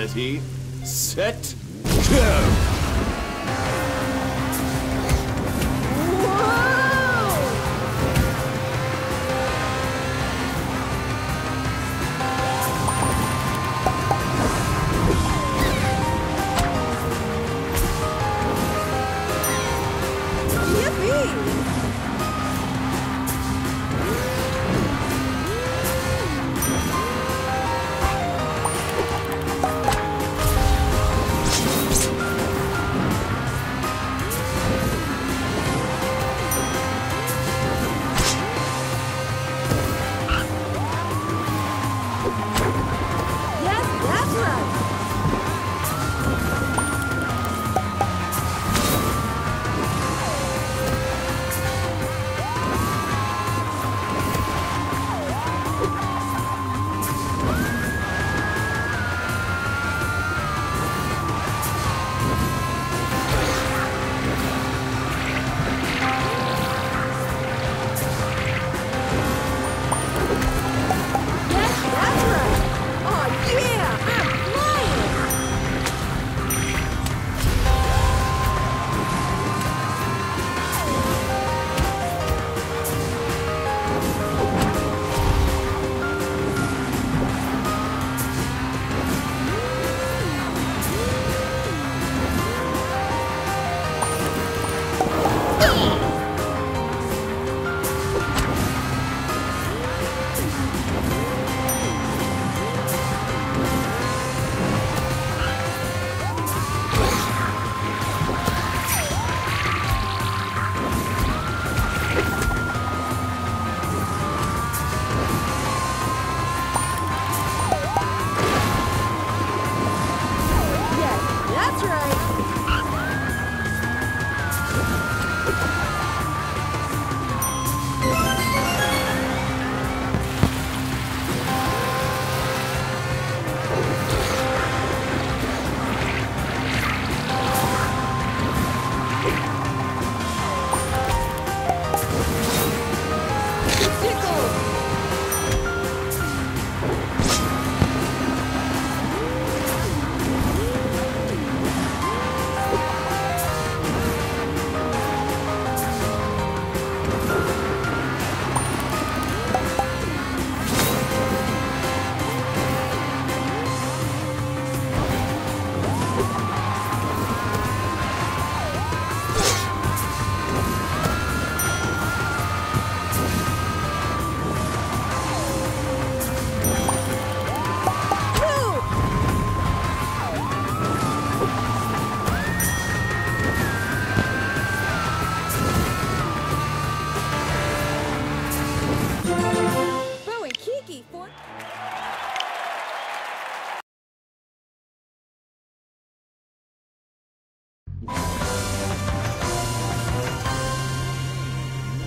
Ready, set, go!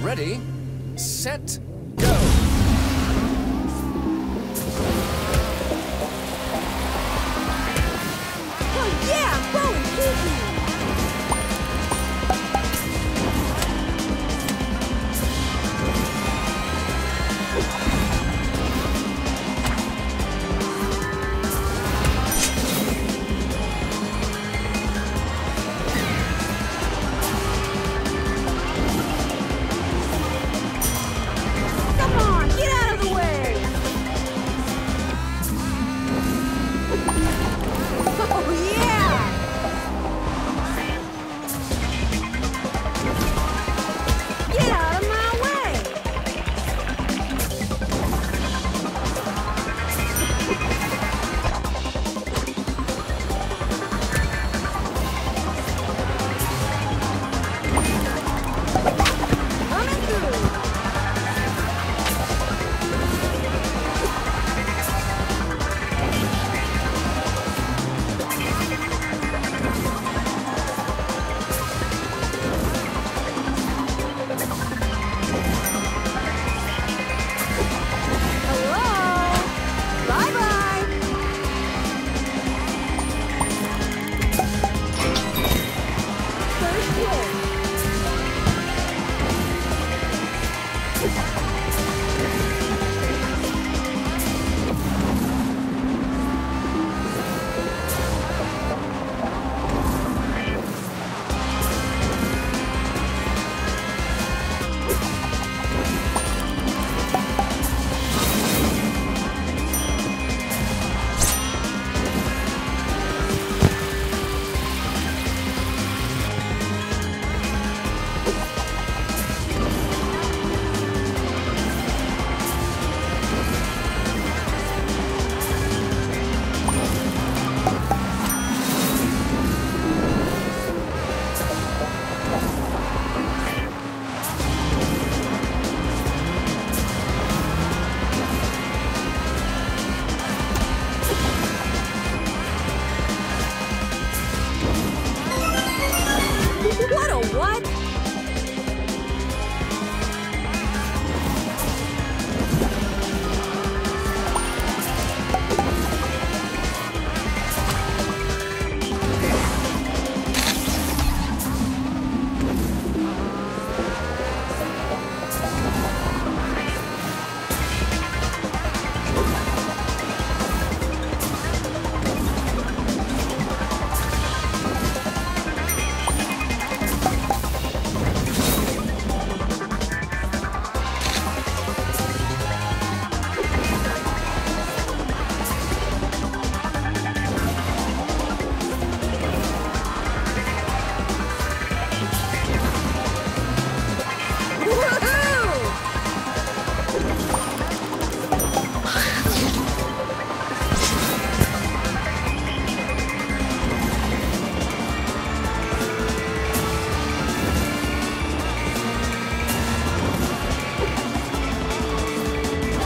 Ready, set, Come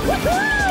Woohoo!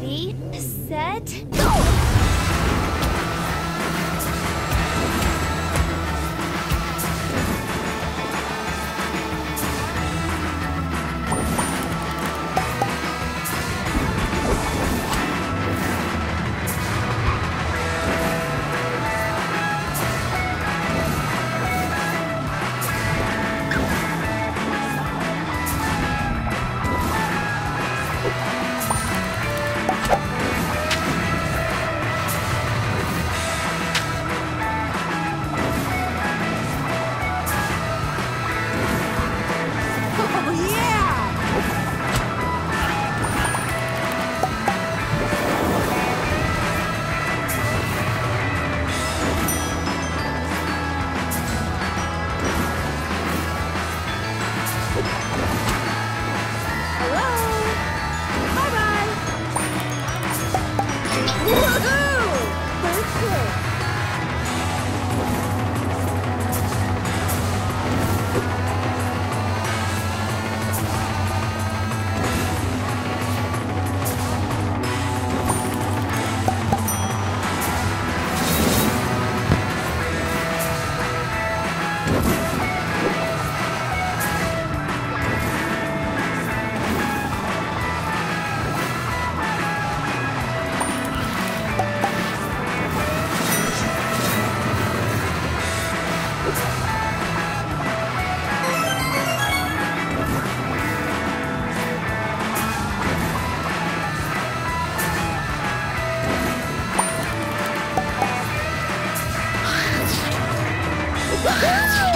Ready, set, go! Woohoo!